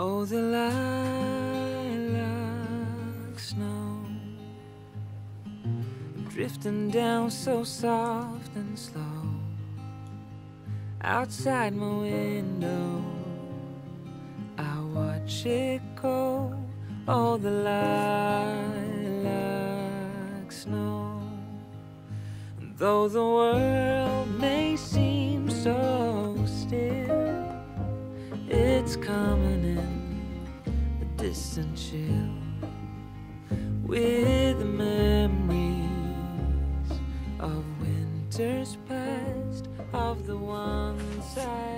Oh, the lilac snow drifting down so soft and slow outside my window. I watch it go. Oh, the lilac snow. Though the world may seem so still, it's coming in a distant chill with memories of winters past, of the ones I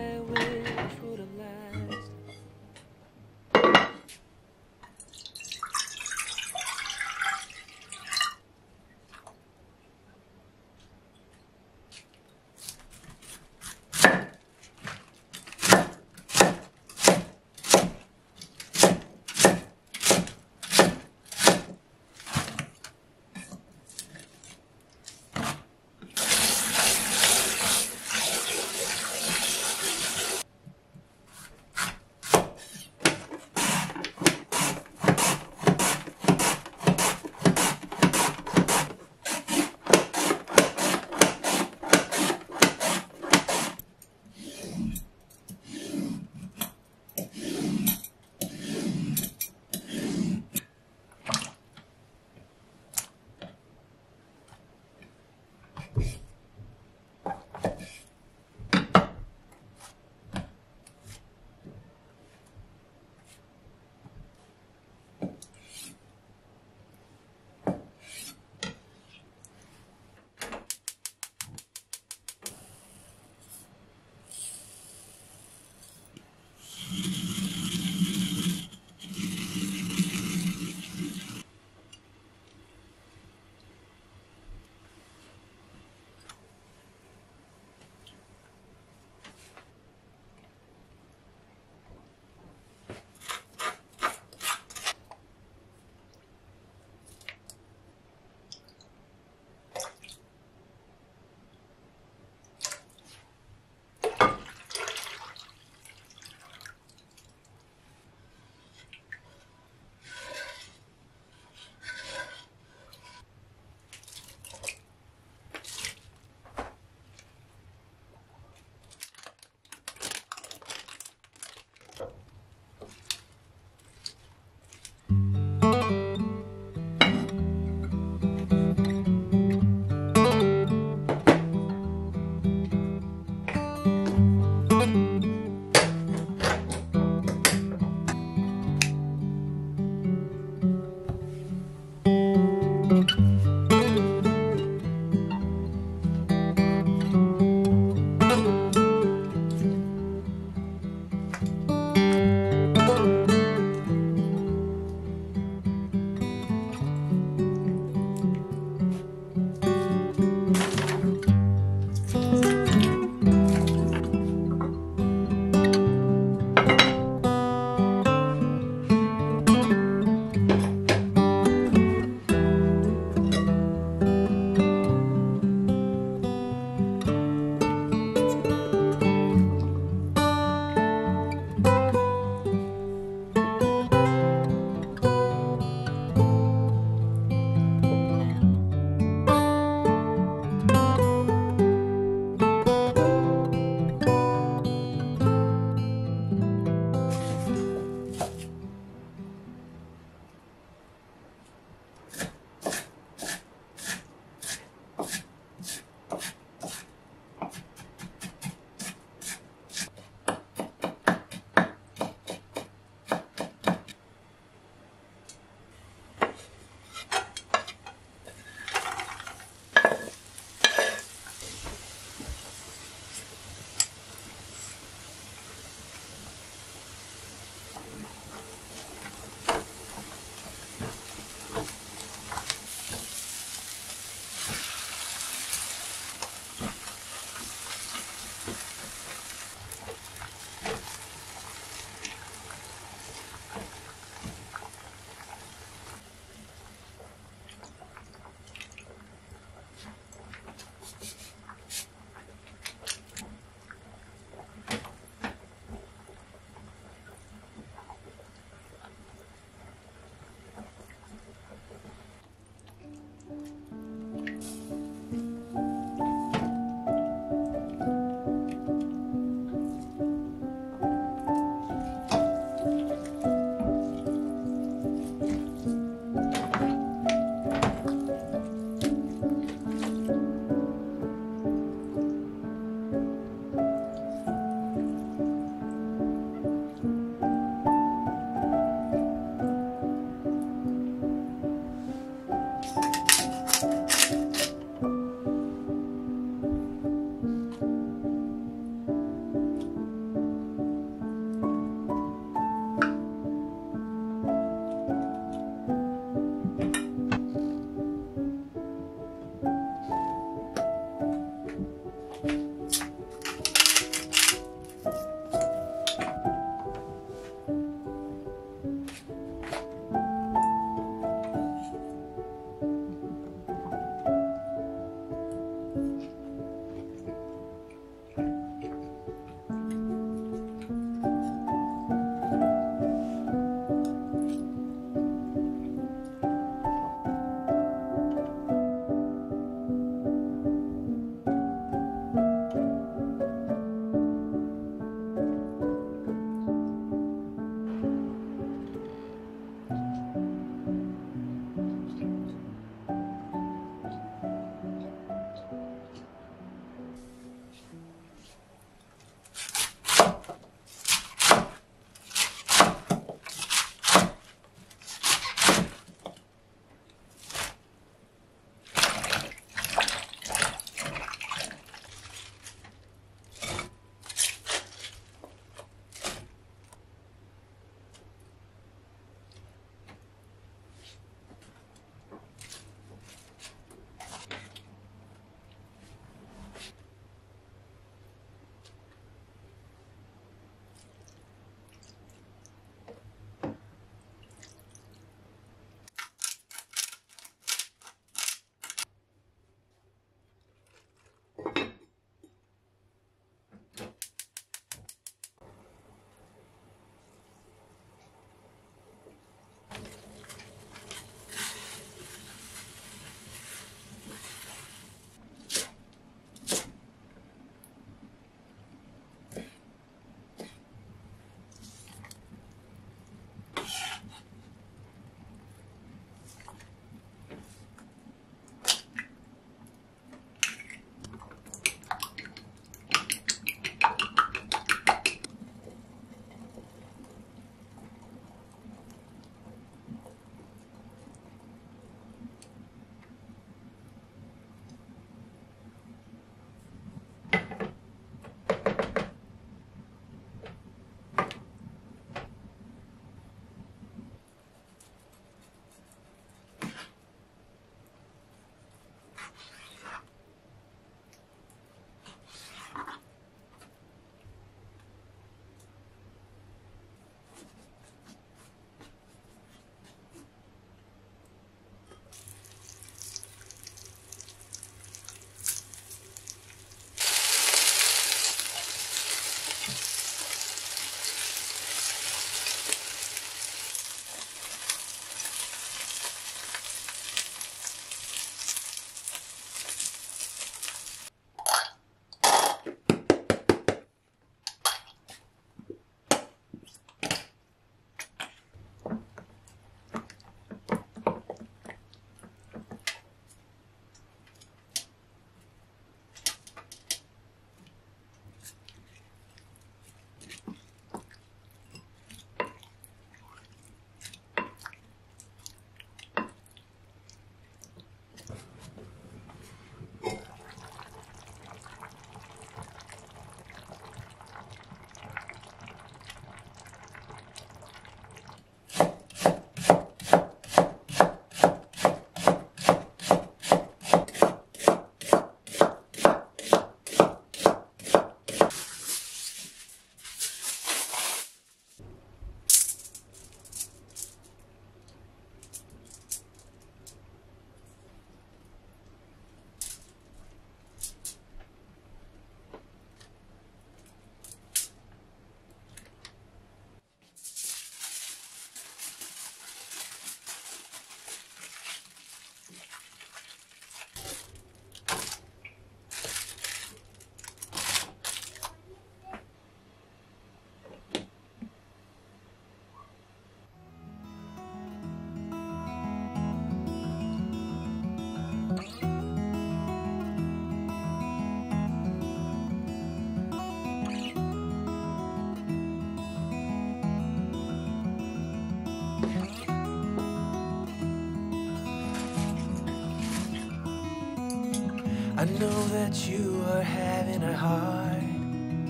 I know that you are having a hard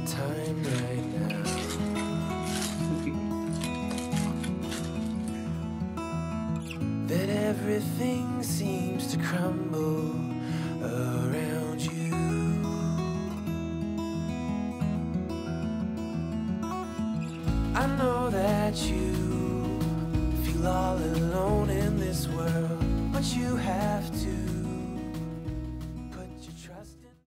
time right now. that everything seems to crumble around you.